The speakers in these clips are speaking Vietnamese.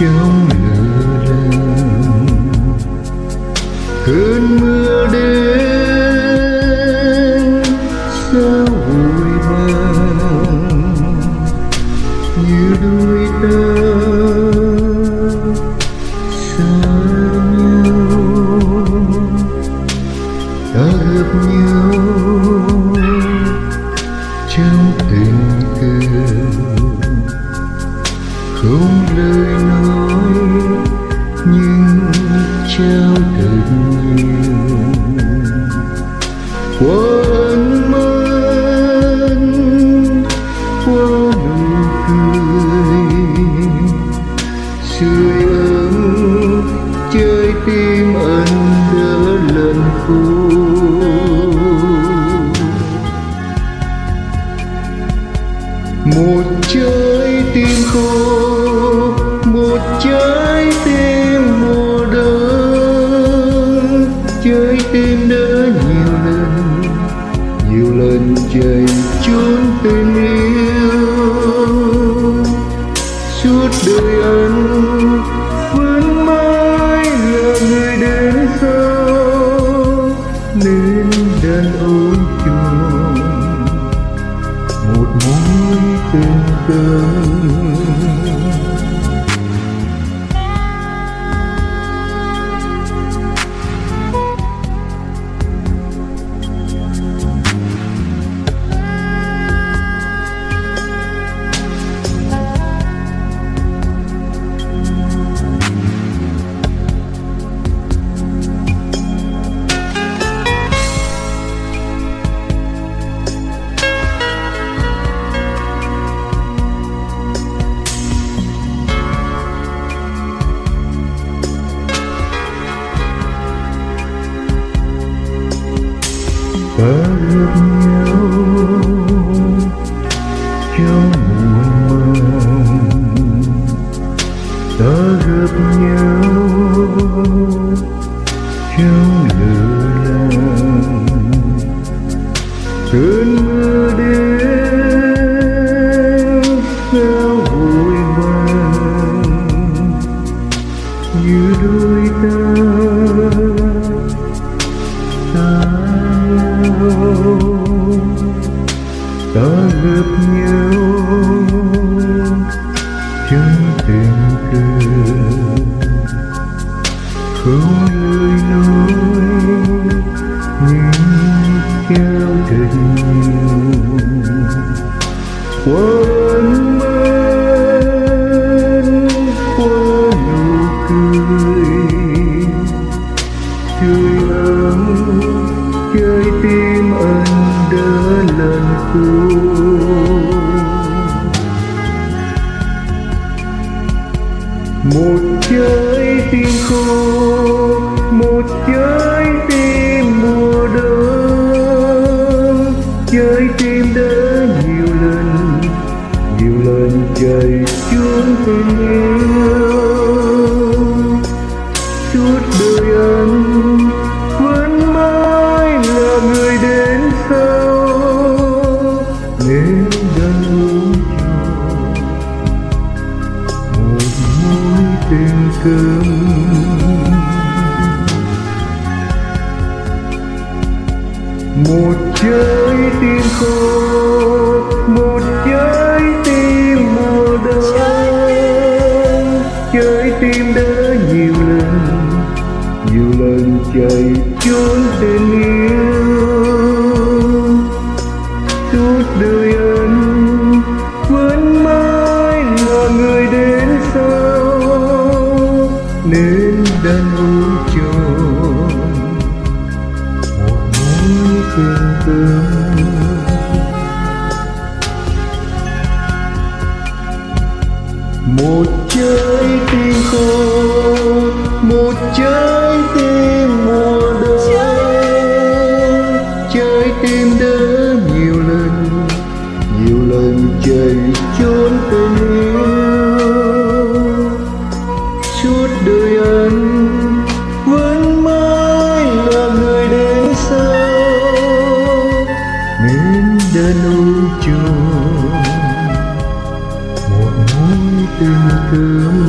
trong lửa làng cơn mưa đến sao vội vàng như đôi ta xa nhau. Ta gặp nhau trong tình cờ. Không lời trao thật nhiều ân mến qua nụ cười sưởi ấm trái tim anh đỡ lần cuối. Tình cơm ta gặp nhau không lời nỗi nhưng trao thật nhiều qua ân nụ cười tươi ấm chơi tim anh đã lần cuối một tình một trái tim khô một trái tim mùa đông. Trái tim đã nhiều lần nhiều lần chạy trốn tình yêu. Suốt đời anh vẫn mãi là người đến sau. Mến đã nuôi tròn, một mối tình thương.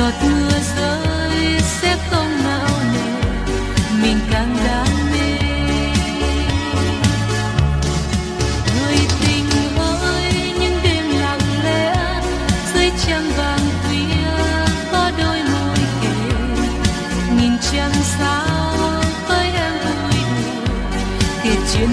giọt mưa rơi sẽ không nao nề, mình càng đam mê. Người tình ơi, những đêm lặng lẽ, dưới trăng vàng khuya có đôi môi kề. Nghìn trăng sao, với em vui đùa kể chuyện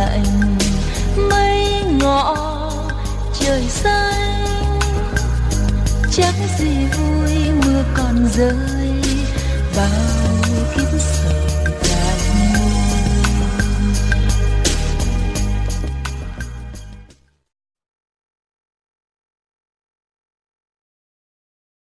lạnh mấy ngõ trời xanh. Chắc gì vui mưa còn rơi bao kiếp sầu.